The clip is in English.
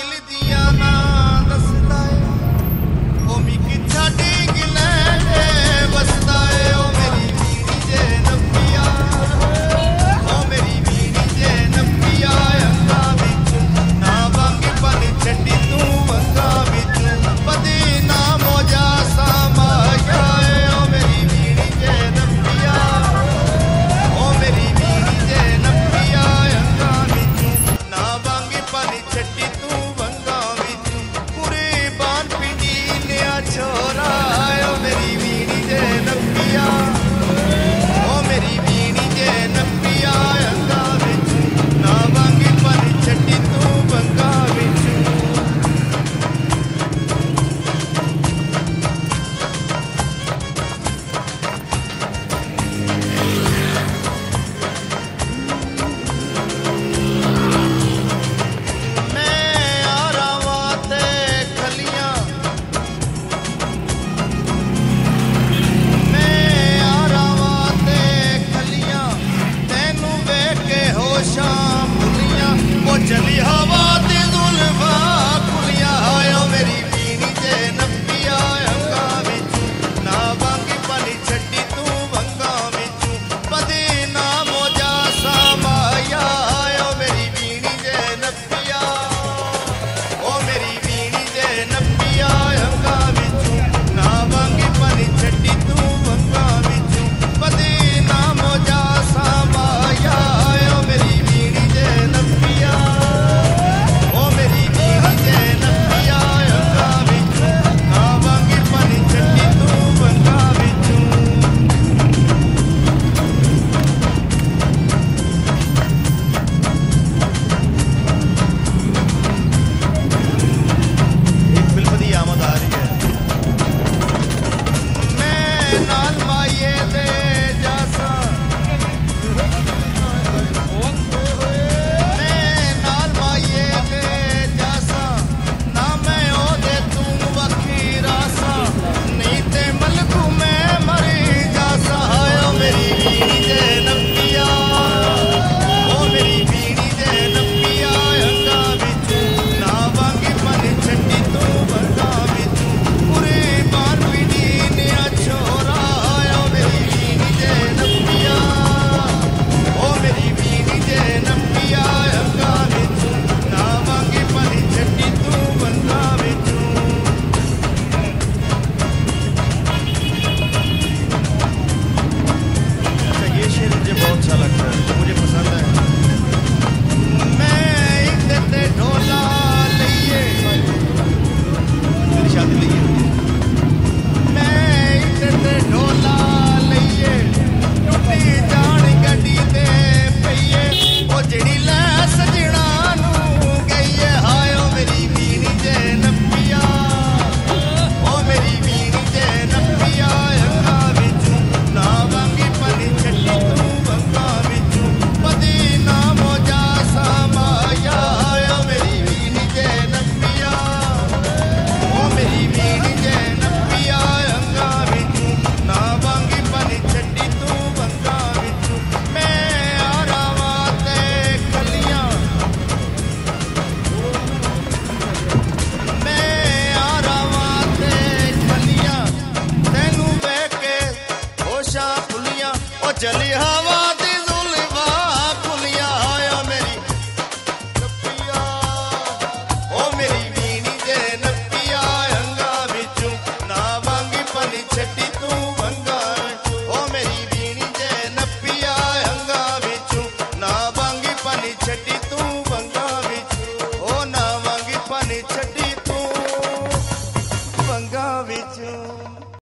ਦਿਲ ਦੀਆਂ